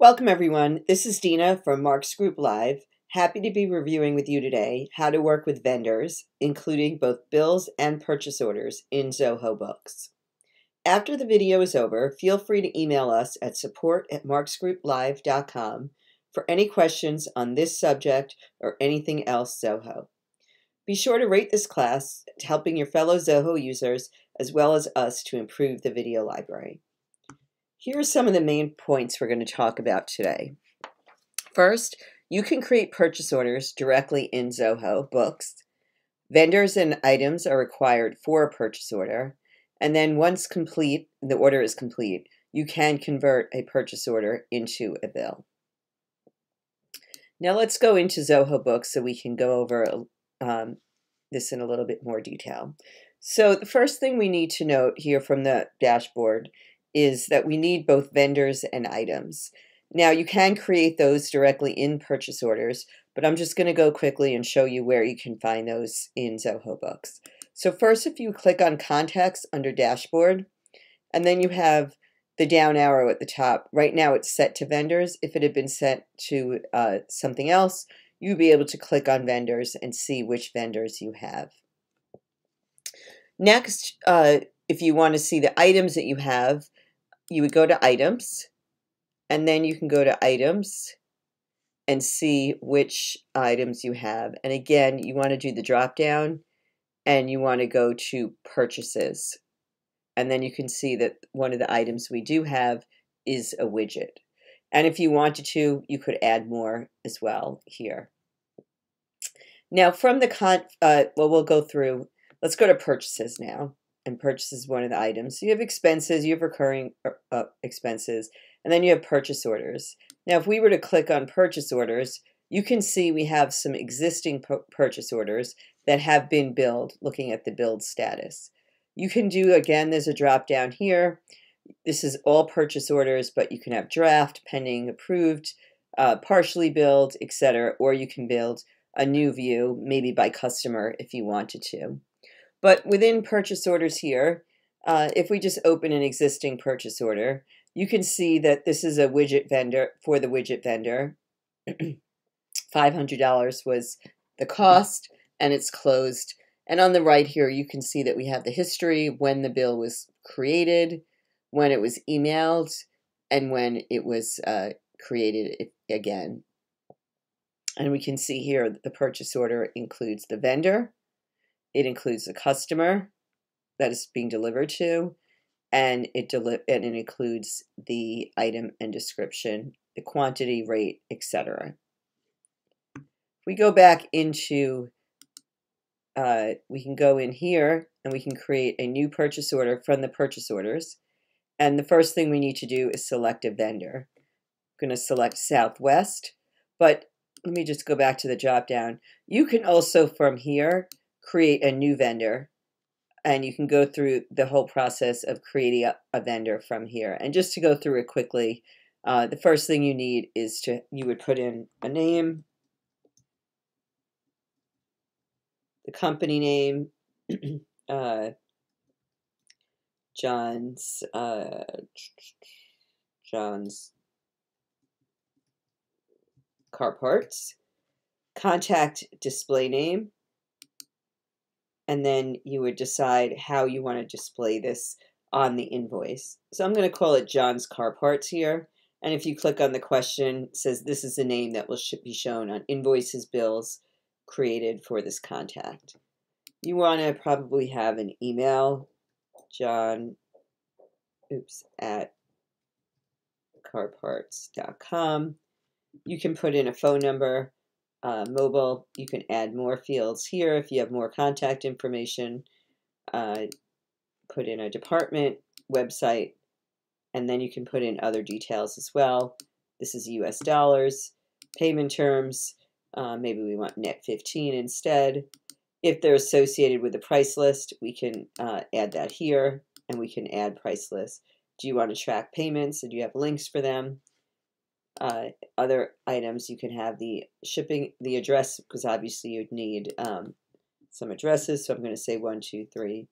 Welcome everyone. This is Dina from Marks Group Live. Happy to be reviewing with you today how to work with vendors, including both bills and purchase orders in Zoho Books. After the video is over, feel free to email us at support at marksgrouplive.com for any questions on this subject or anything else Zoho. Be sure to rate this class, helping your fellow Zoho users as well as us to improve the video library. Here are some of the main points we're going to talk about today. First, you can create purchase orders directly in Zoho Books. Vendors and items are required for a purchase order. And then once complete, the order is complete, you can convert a purchase order into a bill. Now let's go into Zoho Books so we can go over um, this in a little bit more detail. So the first thing we need to note here from the dashboard is that we need both vendors and items. Now you can create those directly in purchase orders, but I'm just going to go quickly and show you where you can find those in Zoho Books. So first, if you click on Contacts under Dashboard, and then you have the down arrow at the top. Right now it's set to vendors. If it had been set to uh, something else, you'd be able to click on vendors and see which vendors you have. Next, uh, if you want to see the items that you have, you would go to items and then you can go to items and see which items you have. And again, you want to do the drop down and you want to go to purchases. And then you can see that one of the items we do have is a widget. And if you wanted to, you could add more as well here. Now from the con, uh, well, we'll go through, let's go to purchases now and purchases one of the items. So you have expenses, you have recurring uh, uh, expenses, and then you have purchase orders. Now, if we were to click on purchase orders, you can see we have some existing purchase orders that have been billed, looking at the billed status. You can do, again, there's a drop down here. This is all purchase orders, but you can have draft, pending, approved, uh, partially billed, etc. Or you can build a new view, maybe by customer if you wanted to. But within purchase orders here, uh, if we just open an existing purchase order, you can see that this is a widget vendor for the widget vendor. $500 was the cost and it's closed. And on the right here, you can see that we have the history, when the bill was created, when it was emailed, and when it was uh, created again. And we can see here that the purchase order includes the vendor, it includes the customer that is being delivered to, and it deli- and it includes the item and description, the quantity, rate, etc. We go back into, uh, we can go in here and we can create a new purchase order from the purchase orders. And the first thing we need to do is select a vendor. I'm going to select Southwest, but let me just go back to the drop down. You can also from here create a new vendor and you can go through the whole process of creating a, a vendor from here. And just to go through it quickly, uh, the first thing you need is to, you would put in a name, the company name, uh, John's, uh, John's car parts, contact display name, and then you would decide how you want to display this on the invoice. So I'm going to call it John's Car Parts here. And if you click on the question, says this is the name that will be shown on invoices, bills created for this contact. You want to probably have an email, John, oops, at carparts.com. You can put in a phone number uh, mobile, you can add more fields here if you have more contact information. Uh, put in a department, website, and then you can put in other details as well. This is US dollars, payment terms, uh, maybe we want net 15 instead. If they're associated with the price list, we can uh, add that here, and we can add price list. Do you want to track payments? Do you have links for them? Uh, other items, you can have the shipping, the address, because obviously you'd need um, some addresses. So I'm going to say 123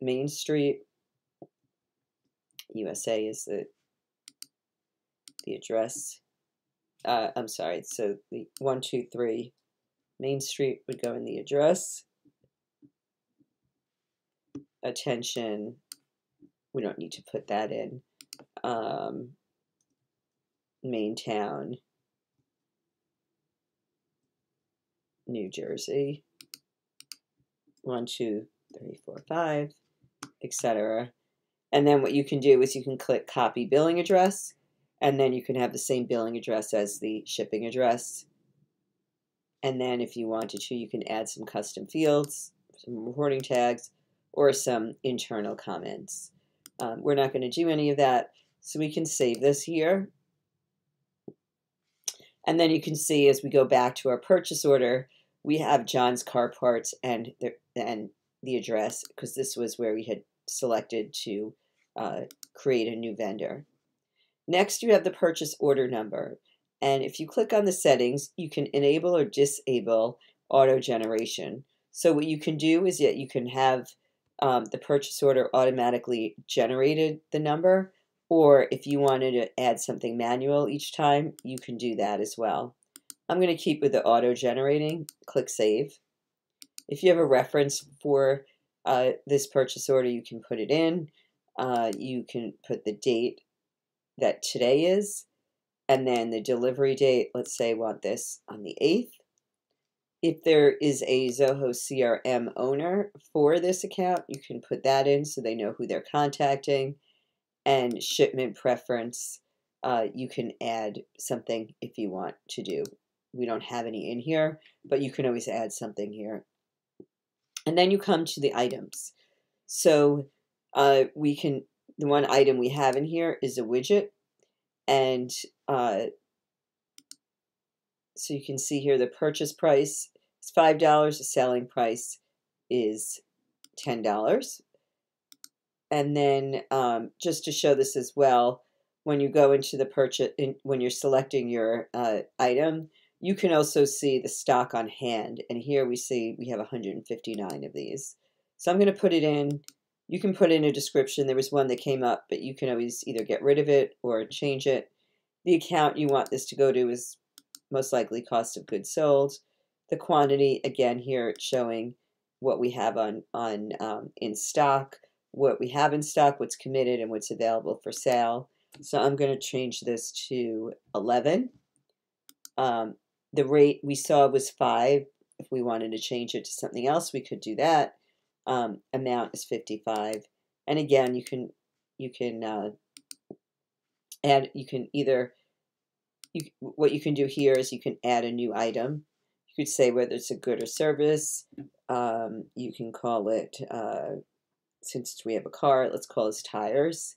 Main Street. USA is the, the address. Uh, I'm sorry, so the 123 Main Street would go in the address. Attention, we don't need to put that in. Um, main town, New Jersey. One, two, three, four, five, etc. And then what you can do is you can click copy billing address, and then you can have the same billing address as the shipping address. And then if you wanted to, you can add some custom fields, some reporting tags, or some internal comments. Um, we're not going to do any of that, so we can save this here. And then you can see as we go back to our purchase order, we have John's Car Parts and the, and the address because this was where we had selected to uh, create a new vendor. Next, you have the purchase order number. And if you click on the settings, you can enable or disable auto generation. So what you can do is that you can have um, the purchase order automatically generated the number, or if you wanted to add something manual each time, you can do that as well. I'm going to keep with the auto generating, click save. If you have a reference for uh, this purchase order, you can put it in. Uh, you can put the date that today is, and then the delivery date. Let's say I want this on the 8th. If there is a Zoho CRM owner for this account, you can put that in so they know who they're contacting. And shipment preference, uh, you can add something if you want to do. We don't have any in here, but you can always add something here. And then you come to the items. So uh, we can, the one item we have in here is a widget. And uh, so you can see here the purchase price is $5, the selling price is $10. And then um, just to show this as well, when you go into the purchase, in, when you're selecting your uh, item, you can also see the stock on hand. And here we see we have 159 of these. So I'm going to put it in. You can put in a description. There was one that came up, but you can always either get rid of it or change it. The account you want this to go to is most likely cost of goods sold. The quantity, again, here showing what we have on, on um, in stock, what we have in stock, what's committed, and what's available for sale. So I'm going to change this to 11. Um, the rate we saw was five. If we wanted to change it to something else, we could do that. Um, amount is 55. And again, you can you can uh, add you can either you what you can do here is you can add a new item. You could say whether it's a good or service. Um, you can call it uh, since we have a car, let's call this tires.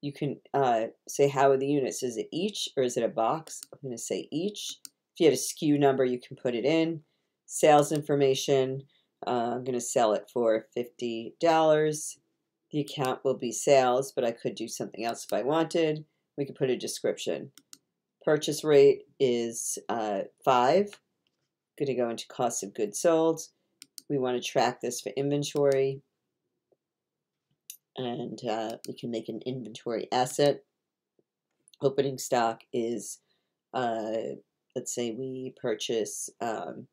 You can uh, say how are the units? Is it each or is it a box? I'm going to say each. If you had a SKU number, you can put it in. Sales information, uh, I'm going to sell it for $50. The account will be sales, but I could do something else if I wanted. We could put a description. Purchase rate is uh, 5. Going to go into cost of goods sold. We want to track this for inventory. And uh, we can make an inventory asset. Opening stock is uh, let's say we purchase, um,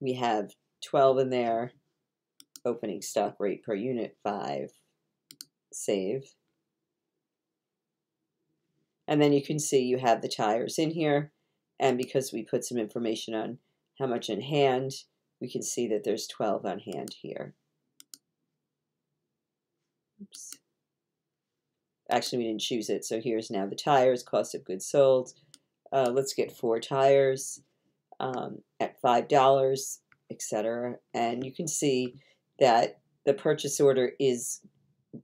we have 12 in there, opening stock rate per unit 5, save. And then you can see you have the tires in here, and because we put some information on how much in hand, we can see that there's 12 on hand here. Oops. Actually, we didn't choose it, so here's now the tires, cost of goods sold, uh, let's get four tires um, at $5, etc. And you can see that the purchase order is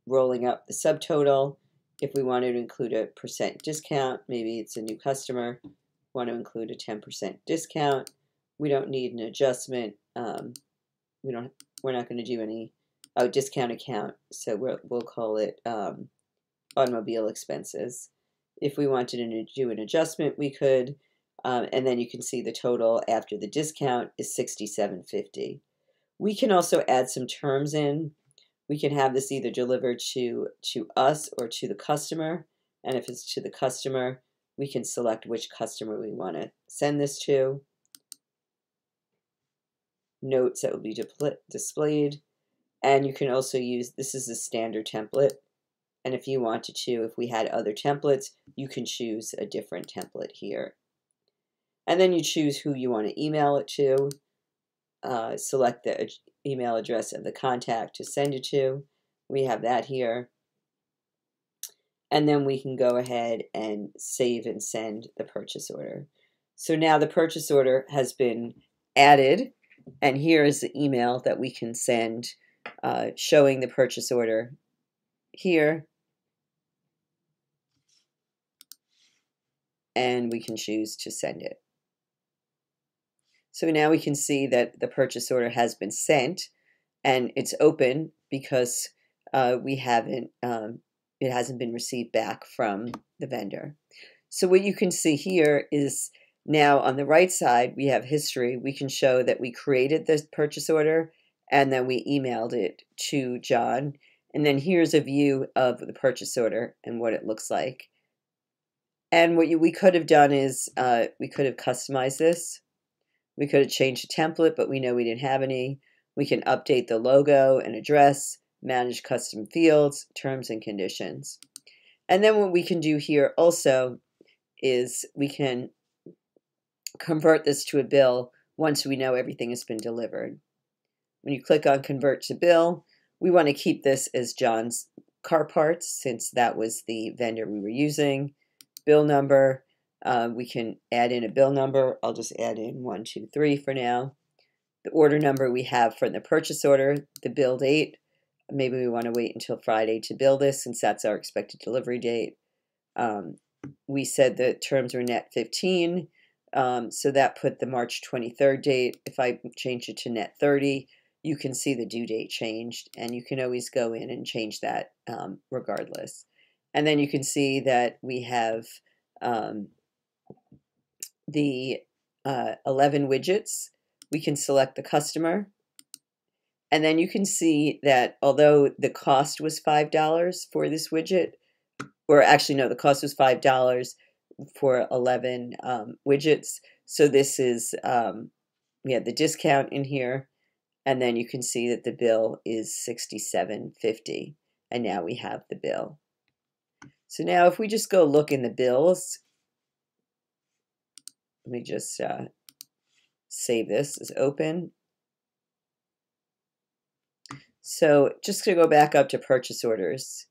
rolling up the subtotal. If we wanted to include a percent discount, maybe it's a new customer, want to include a 10% discount. We don't need an adjustment. Um, we don't. We're not going to do any oh discount account. So we'll we'll call it um, automobile expenses. If we wanted to do an adjustment, we could. Um, and then you can see the total after the discount is 67.50. We can also add some terms in. We can have this either delivered to, to us or to the customer. And if it's to the customer, we can select which customer we want to send this to. Notes that will be displayed. And you can also use, this is a standard template. And if you wanted to, if we had other templates, you can choose a different template here. And then you choose who you want to email it to. Uh, select the email address of the contact to send it to. We have that here. And then we can go ahead and save and send the purchase order. So now the purchase order has been added. And here is the email that we can send uh, showing the purchase order here. And we can choose to send it. So now we can see that the purchase order has been sent and it's open because uh, we haven't, um, it hasn't been received back from the vendor. So what you can see here is now on the right side, we have history. We can show that we created this purchase order and then we emailed it to John. And then here's a view of the purchase order and what it looks like. And what you, we could have done is uh, we could have customized this. We could have changed the template, but we know we didn't have any. We can update the logo and address, manage custom fields, terms and conditions. And then what we can do here also is we can convert this to a bill once we know everything has been delivered. When you click on convert to bill, we want to keep this as John's car parts since that was the vendor we were using. Bill number, uh, we can add in a bill number. I'll just add in 123 for now. The order number we have for the purchase order, the bill date. Maybe we want to wait until Friday to bill this since that's our expected delivery date. Um, we said the terms were net 15, um, so that put the March 23rd date. If I change it to net 30, you can see the due date changed and you can always go in and change that um, regardless. And then you can see that we have um, the uh, 11 widgets. We can select the customer. And then you can see that although the cost was $5 for this widget, or actually, no, the cost was $5 for 11 um, widgets. So this is, um, we have the discount in here and then you can see that the bill is 67.50 and now we have the bill. So now if we just go look in the bills, let me just uh, save this as open. So just to go back up to purchase orders,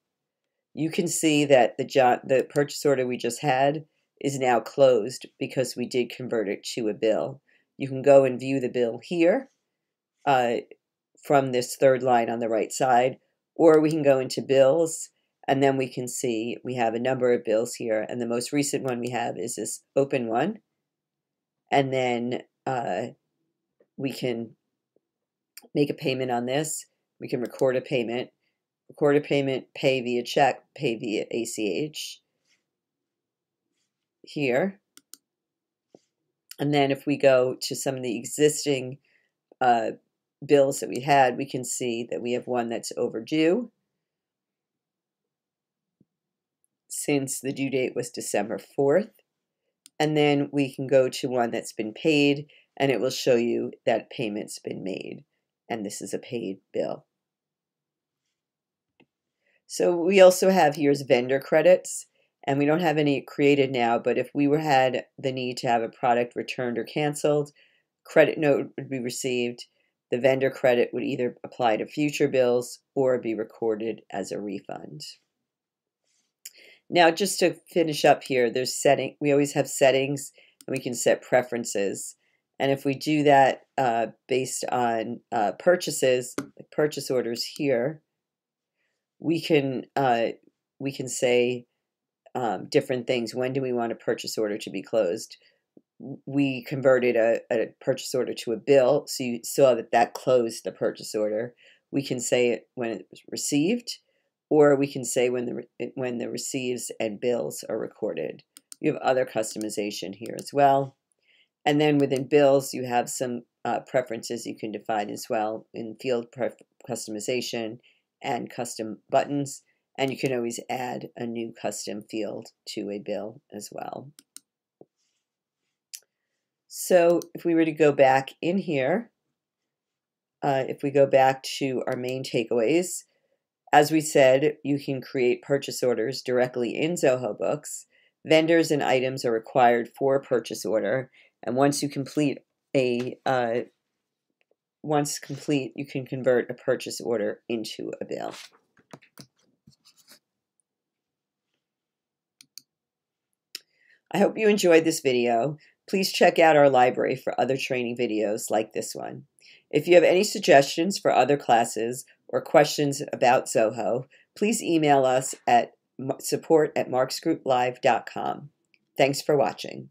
you can see that the, the purchase order we just had is now closed because we did convert it to a bill. You can go and view the bill here uh, from this third line on the right side, or we can go into bills and then we can see we have a number of bills here and the most recent one we have is this open one. And then uh, we can make a payment on this. We can record a payment record a payment pay via check pay via ACH here. And then if we go to some of the existing uh, bills that we had, we can see that we have one that's overdue since the due date was December 4th. And then we can go to one that's been paid and it will show you that payment's been made. And this is a paid bill. So we also have here's vendor credits and we don't have any created now, but if we were had the need to have a product returned or canceled, credit note would be received the vendor credit would either apply to future bills or be recorded as a refund. Now, just to finish up here, there's setting. We always have settings, and we can set preferences. And if we do that uh, based on uh, purchases, purchase orders here, we can uh, we can say um, different things. When do we want a purchase order to be closed? We converted a, a purchase order to a bill, so you saw that that closed the purchase order. We can say it when it was received, or we can say when the when the receives and bills are recorded. You have other customization here as well. And then within bills, you have some uh, preferences you can define as well in field customization and custom buttons. And you can always add a new custom field to a bill as well. So if we were to go back in here, uh, if we go back to our main takeaways, as we said, you can create purchase orders directly in Zoho Books. Vendors and items are required for a purchase order, and once you complete a uh, once complete, you can convert a purchase order into a bill. I hope you enjoyed this video. Please check out our library for other training videos like this one. If you have any suggestions for other classes or questions about Zoho, please email us at support at marksgrouplive.com. Thanks for watching.